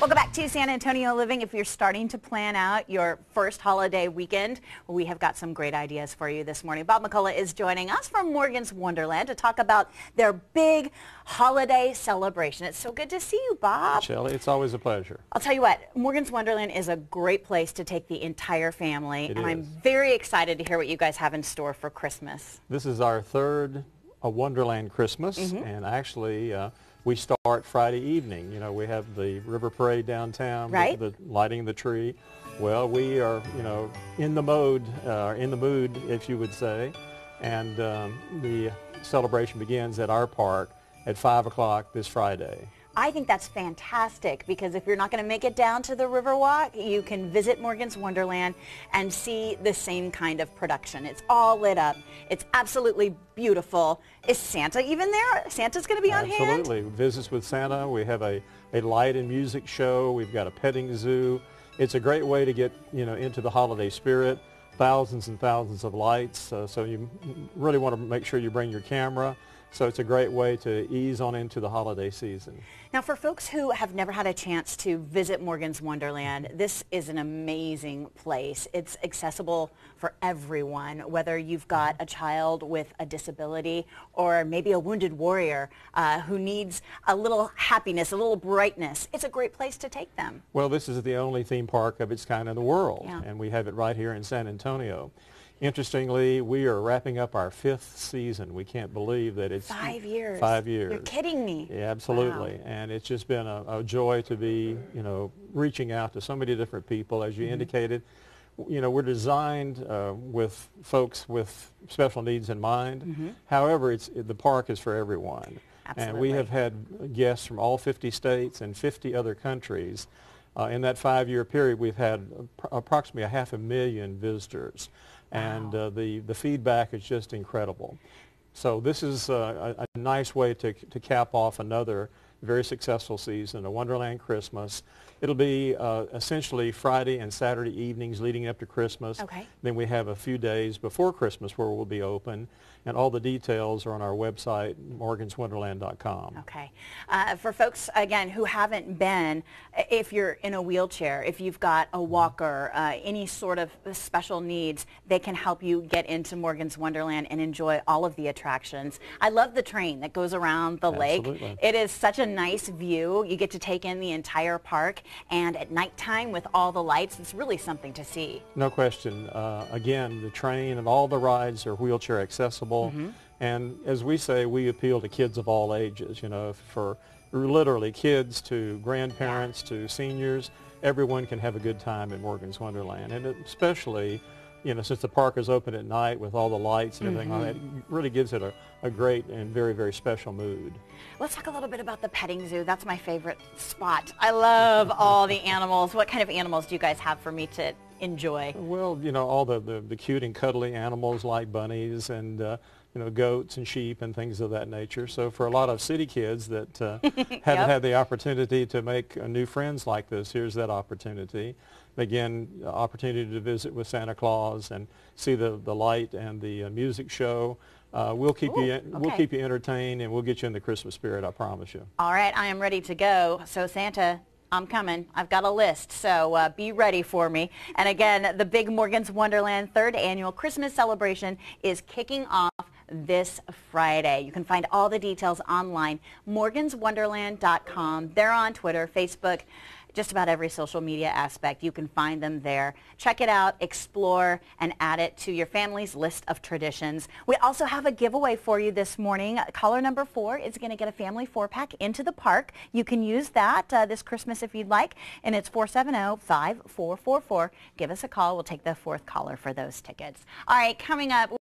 Welcome back to San Antonio Living. If you're starting to plan out your first holiday weekend, we have got some great ideas for you this morning. Bob McCullough is joining us from Morgan's Wonderland to talk about their big holiday celebration. It's so good to see you, Bob. Shelley, it's always a pleasure. I'll tell you what, Morgan's Wonderland is a great place to take the entire family, It and I'm very excited to hear what you guys have in store for Christmas. This is our third a Wonderland Christmas, Mm-hmm. and actually uh, we start Friday evening. You know, we have the River Parade downtown, the- the, lighting the tree. Well, we are, you know, in the mode, uh, in the mood, if you would say, and um, the celebration begins at our park at 5 o'clock this Friday. I think that's fantastic because if you're not going to make it down to the Riverwalk, you can visit Morgan's Wonderland and see the same kind of production. It's all lit up. It's absolutely beautiful. Is Santa even there? Santa's going to be on hand? Absolutely. Visits with Santa. We have a, a light and music show. We've got a petting zoo. It's a great way to get, you know, into the holiday spirit. Thousands and thousands of lights. Uh, so you really want to make sure you bring your camera. So it's a great way to ease on into the holiday season. Now, for folks who have never had a chance to visit Morgan's Wonderland, this is an amazing place. It's accessible for everyone, whether you've got a child with a disability or maybe a wounded warrior uh, who needs a little happiness, a little brightness. It's a great place to take them. Well, this is the only theme park of its kind in the world, Yeah. and we have it right here in San Antonio. Interestingly, we are wrapping up our fifth season. We can't believe that it's Five years. Five years. You're kidding me. Yeah, absolutely. Wow. And it's just been a, a joy to be, you know, reaching out to so many different people, as Mm-hmm. you indicated. You know, we're designed uh, with folks with special needs in mind. However, it's, the park is for everyone. Absolutely. And we Mm-hmm. Have had guests from all 50 states and 50 other countries. Uh, in that five-year period, we've had appro- approximately a half a million visitors. And Wow. uh, the, the feedback is just incredible. So this is uh, a, a nice way to, to cap off another very successful season, a Wonderland Christmas. It'll be uh, essentially Friday and Saturday evenings leading up to Christmas. Okay. Then we have a few days before Christmas where we'll be open, and all the details are on our website, morganswonderland.com. Okay. Uh, for folks, again, who haven't been, if you're in a wheelchair, if you've got a walker, uh, any sort of special needs, they can help you get into Morgan's Wonderland and enjoy all of the attractions. I love the train that goes around the lake. Absolutely. It is such a nice view. You get to take in the entire park, and at nighttime with all the lights, it's really something to see. No question. Uh, again, the train and all the rides are wheelchair accessible. And as we say, we appeal to kids of all ages, you know, for literally kids to grandparents to seniors. Everyone can have a good time at Morgan's Wonderland. And especially, you know, since the park is open at night with all the lights and everything like that, it really gives it a, a great and very, very special mood. Let's talk a little bit about the petting zoo. That's my favorite spot. I love all the animals. What kind of animals do you guys have for me to enjoy? Well, you know, all the, the, the cute and cuddly animals like bunnies and, uh, you know, goats and sheep and things of that nature. So for a lot of city kids that uh, haven't Yep. had the opportunity to make uh, new friends like this, here's that opportunity. Again, uh, opportunity to visit with Santa Claus and see the, the light and the uh, music show. Uh, we'll keep Ooh, you we'll keep you entertained and we'll get you in the Christmas spirit. I promise you. All right, I am ready to go. So Santa, I'm coming. I've got a list, so uh, be ready for me. And again, the Big Morgan's Wonderland third annual Christmas celebration is kicking off this Friday. You can find all the details online, morganswonderland.com. They're on Twitter, Facebook, just about every social media aspect. You can find them there. Check it out, explore, and add it to your family's list of traditions. We also have a giveaway for you this morning. Caller number four is going to get a family four-pack into the park. You can use that uh, this Christmas if you'd like, and it's 470-5444. Give us a call. We'll take the fourth caller for those tickets. All right, coming up.